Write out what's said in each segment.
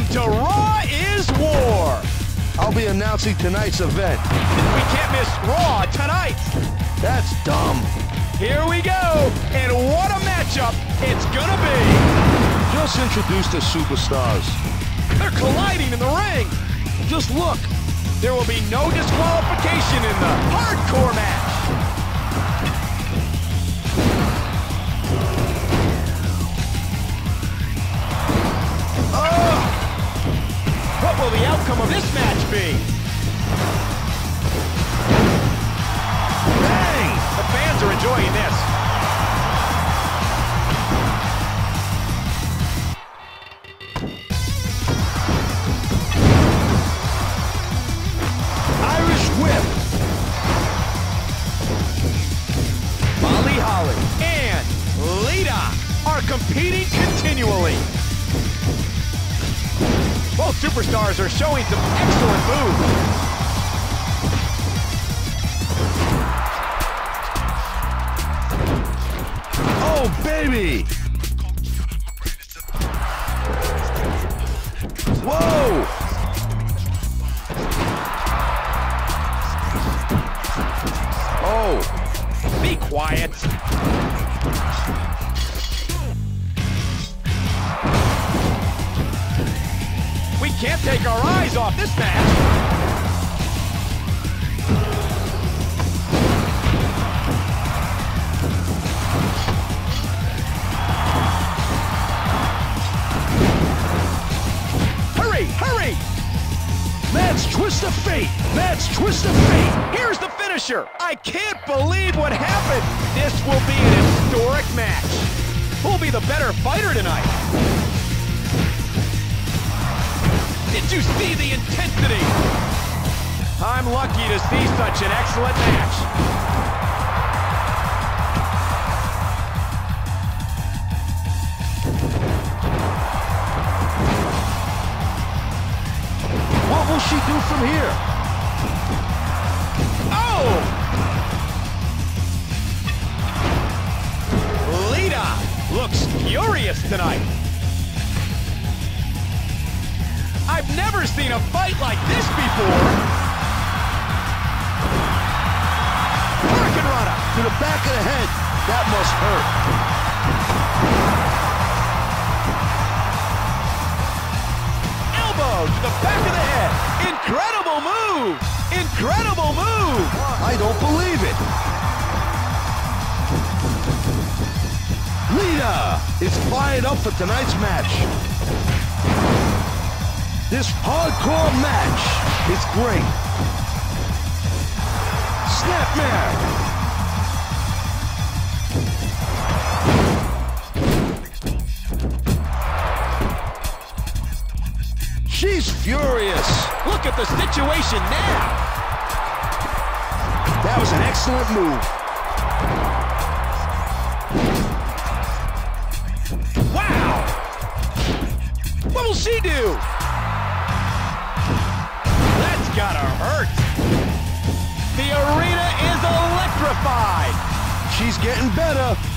Welcome to Raw is War. I'll be announcing tonight's event. We can't miss Raw tonight. That's dumb. Here we go, and what a matchup it's gonna be. Just introduce the superstars. They're colliding in the ring. Just look. There will be no disqualification in the hardcore match. This match be? Bang! The fans are enjoying this. Irish whip. Molly Holly and Lita are competing continually. Both superstars are showing some excellent moves. Oh, baby. Whoa. Oh, Be quiet. Off this match. Hurry, hurry! Matt's twist of fate. Matt's twist of fate. Here's the finisher. I can't believe what happened. This will be an historic match. Who'll be the better fighter tonight? You see the intensity? I'm lucky to see such an excellent match. What will she do from here? Oh! Lita looks furious tonight. I've never seen a fight like this before. Hurricane To the back of the head. That must hurt. Elbow to the back of the head. Incredible move. Incredible move. I don't believe it. Lita is fired up for tonight's match. This hardcore match is great. Snapmare. She's furious. Look at the situation now. That was an excellent move. Wow. What will she do? Electrified. She's getting better.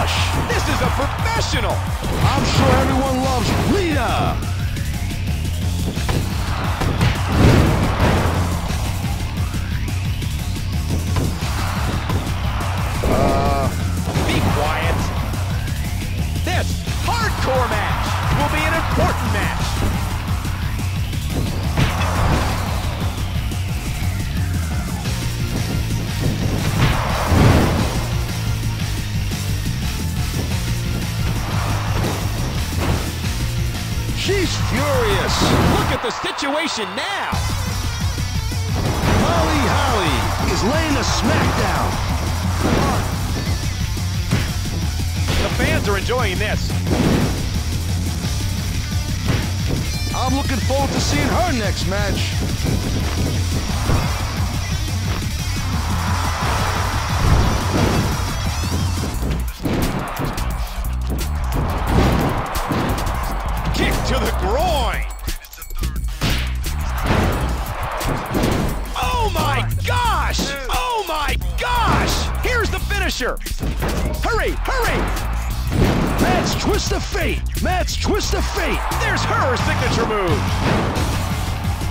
Gosh. This is a professional! I'm sure everyone loves Lita. Uh... Be quiet. This hardcore match She's furious. Look at the situation now. Molly Holly is laying a smackdown. The fans are enjoying this. I'm looking forward to seeing her next match. Finisher. Hurry, hurry! Matt's twist of fate. Matt's twist of fate. There's her signature move.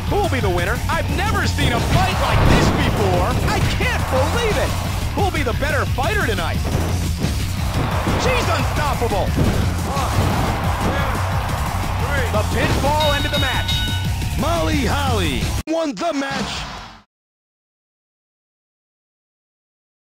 Who'll be the winner? I've never seen a fight like this before. I can't believe it. Who'll be the better fighter tonight? She's unstoppable. The pinfall ended the match. Molly Holly won the match